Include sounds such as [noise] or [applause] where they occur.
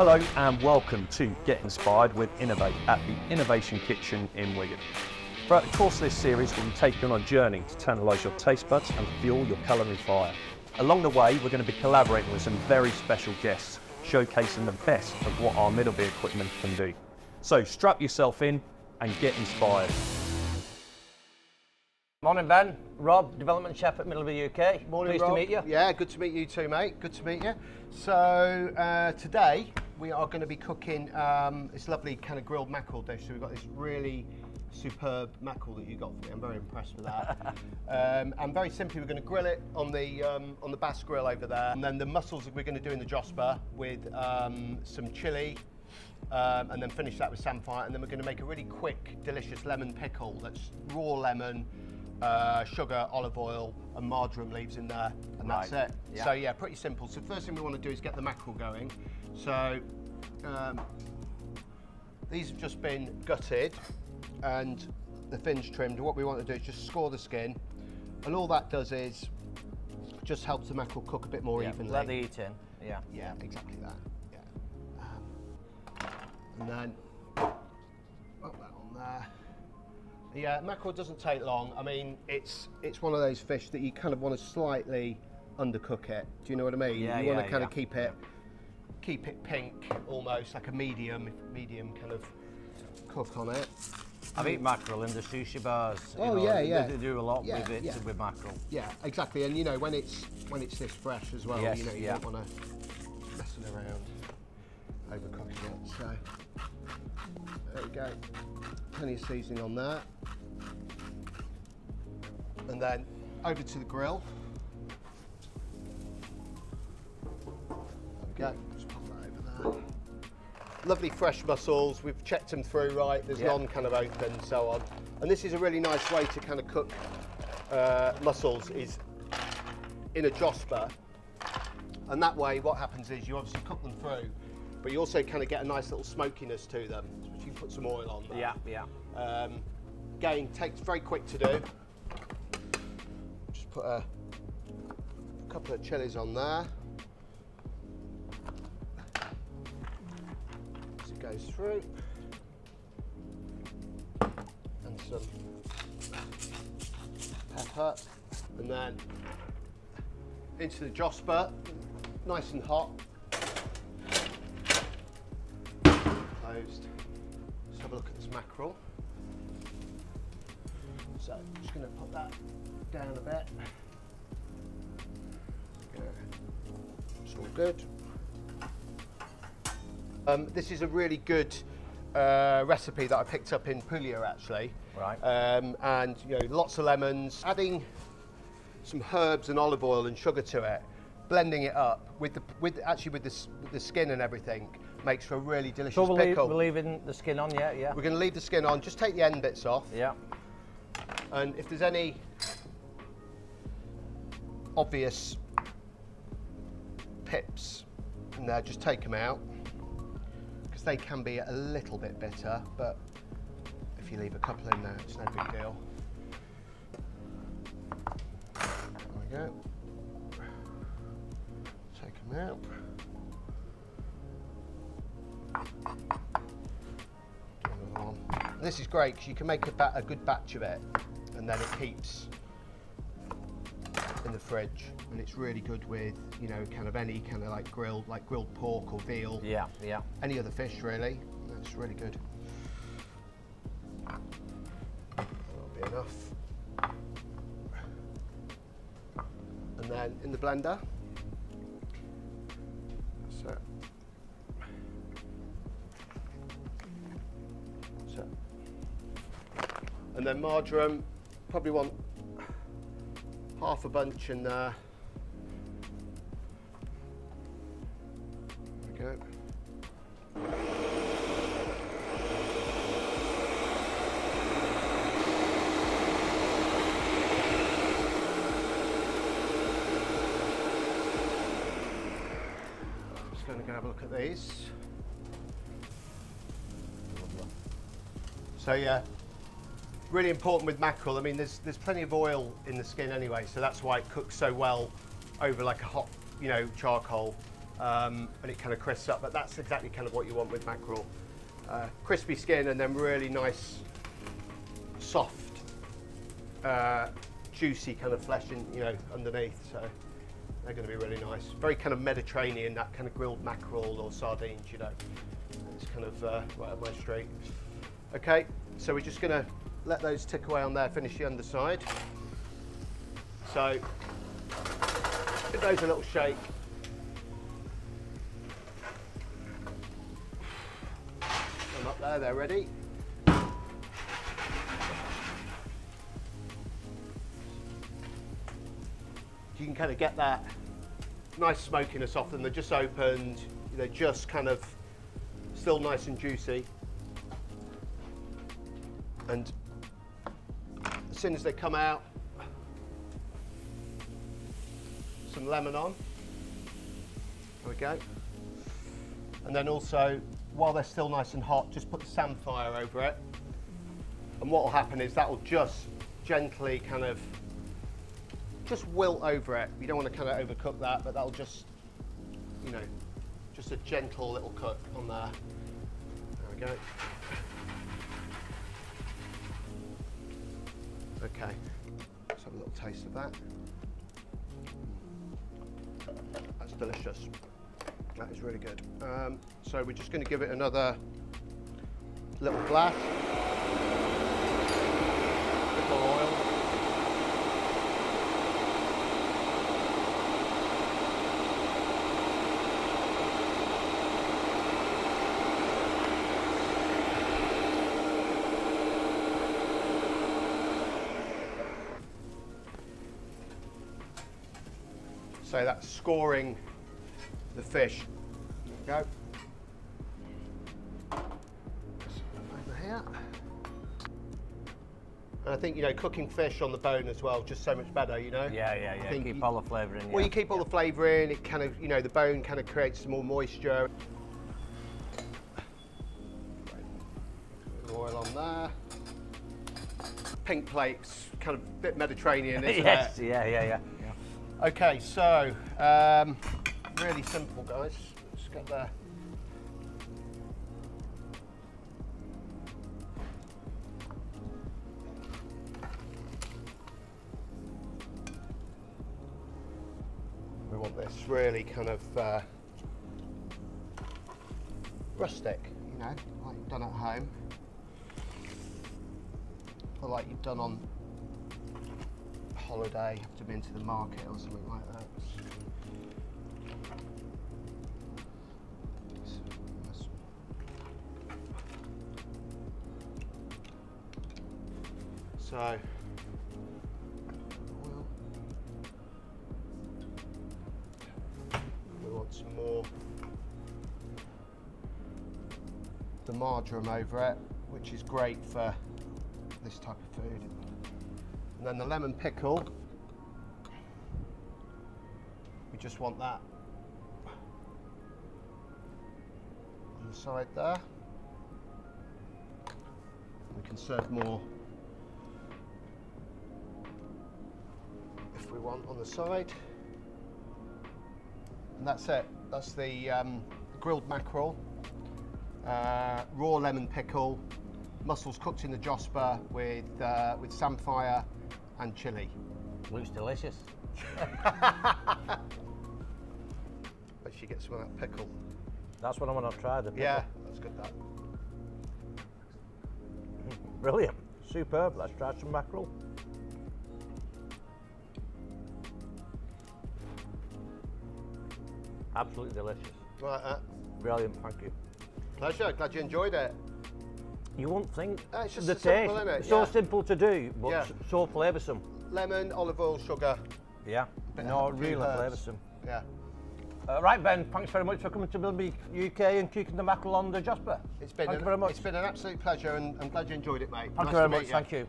Hello and welcome to Get Inspired with Innovate at the Innovation Kitchen in Wigan. Throughout the course of this series, we'll be taking you on a journey to tantalise your taste buds and fuel your culinary fire. Along the way, we're going to be collaborating with some very special guests, showcasing the best of what our Middleby equipment can do. So strap yourself in and get inspired. Morning, Ben. Rob, development chef at Middleby UK. Morning, Pleased Rob. to meet you. Yeah, good to meet you too, mate. Good to meet you. So uh, today we are going to be cooking um, this lovely kind of grilled mackerel dish. So we've got this really superb mackerel that you got for me. I'm very impressed with that. [laughs] um, and very simply, we're going to grill it on the um, on the Basque grill over there, and then the mussels that we're going to do in the Josper with um, some chili. Um, and then finish that with samphire, and then we're going to make a really quick, delicious lemon pickle. That's raw lemon, uh, sugar, olive oil, and marjoram leaves in there, and that's it. Yeah. So yeah, pretty simple. So first thing we want to do is get the mackerel going. So um, these have just been gutted, and the fins trimmed. What we want to do is just score the skin, and all that does is just helps the mackerel cook a bit more Yeah, evenly. Let the heat in. Yeah. Yeah, exactly that. Yeah. Um, and then put that on there. Yeah, mackerel doesn't take long. I mean, it's it's one of those fish that you kind of want to slightly undercook it. Do you know what I mean? Yeah, you want to kind of keep it keep it pink, almost like a medium medium kind of cook on it. I've eaten mackerel in the sushi bars. you Oh, know, yeah, they- yeah. They do a lot Yeah, with it, yeah. with mackerel. Yeah, exactly. And you know, when it's when it's this fresh as well, Yes, you know, you yeah. don't want to messing around, overcooking it. So there you go. Plenty of seasoning on that. And then over to the grill. There we go. Just pop that over there. Lovely fresh mussels. We've checked them through right. There's Yeah. none kind of open, so on. And this is a really nice way to kind of cook uh, mussels is in a josper. And that way, what happens is you obviously cook them through, but you also kind of get a nice little smokiness to them. So you can put some oil on there. Yeah, yeah. Um, again, takes very quick to do. Just put a couple of chilies on there. As it goes through. And some pepper. And then into the josper, nice and hot. Have a look at this mackerel. So I'm just going to put that down a bit. Yeah. It's all good. Um, this is a really good uh, recipe that I picked up in Puglia actually. Right. Um, and you know, lots of lemons, adding some herbs and olive oil and sugar to it, blending it up with the with actually with the, with the skin and everything makes for a really delicious So lea- pickle. we're leaving the skin on, yeah, yeah. We're going to leave the skin on, just take the end bits off. Yeah. And if there's any obvious pips in there, just take them out because they can be a little bit bitter, but if you leave a couple in there, it's no big deal. There we go. Take them out. This is great because you can make a, a good batch of it and then it keeps in the fridge and it's really good with you know kind of any kind of like grilled like grilled pork or veal. Yeah, yeah. any other fish really. That's really good. That'll be enough. And then in the blender. So so and then marjoram probably want half a bunch in there. There we go. Just going to go have a look at these. So yeah, really important with mackerel. I mean, there's there's plenty of oil in the skin anyway, so that's why it cooks so well over like a hot, you know, charcoal. um, and it kind of crisps up. But that's exactly kind of what you want with mackerel. Uh, crispy skin and then really nice, soft, uh, juicy kind of flesh in, you know, underneath. So they're going to be really nice. Very kind of Mediterranean, that kind of grilled mackerel or sardines, you know. It's kind of uh, right up my street. Okay, so we're just going to let those tick away on there, finish the underside. So give those a little shake. Them up there, they're ready. You can kind of get that nice smokiness off them. They're just opened, they're just kind of still nice and juicy. Soon as they come out, some lemon on. There we go. And then also, while they're still nice and hot, just put the samphire over it. And what will happen is that will just gently kind of just wilt over it. You don't want to kind of overcook that, but that'll just, you know, just a gentle little cook on there. There we go. Okay, let's have a little taste of that. That's delicious. That is really good. Um, so we're just going to give it another little blast. Bit more oil. So that's scoring the fish. Go. Over here. And I think, you know, cooking fish on the bone as well, just so much better, you know? Yeah, yeah, I yeah. think Keep you- all the flavour in. Well, you keep all the flavour in, it kind of, you know, the bone kind of creates some more moisture. Oil on there. Pink plates, kind of bit Mediterranean, isn't [laughs] yes, it? yeah, yeah, yeah. yeah. Okay, so um, really simple, guys. Just get there. We want this really kind of uh, rustic, you know, like you've done at home, or like you've done on holiday, have to be into the market or something like that. So. We want some more the marjoram over it, which is great for this type of food. And then the lemon pickle, we just want that on the side there. We can serve more if we want on the side. And that's it. That's the um, grilled mackerel, uh, raw lemon pickle, mussels cooked in the josper with uh, with samphire and chili. Looks delicious. Sure you get some of that pickle. That's what I want to try. The pickle. Yeah, that's good. That. [laughs] Brilliant. Superb. Let's try some mackerel. Absolutely delicious. Right, uh, Brilliant. Thank you. pleasure. Glad you enjoyed it. You won't think Uh, it's just the so simple, taste. innit? So Yeah. simple to do, but Yeah. so flavoursome. Lemon, olive oil, sugar. Yeah. Bit No, of a few really herbs. flavoursome. Yeah, Uh, right, Ben. Thanks very much for coming to Middleby UK and cooking the mackerel on the Josper. it's been Thank an, you very much. It's been an absolute pleasure, and I'm glad you enjoyed it, mate. Thank Nice you very much. Thank you.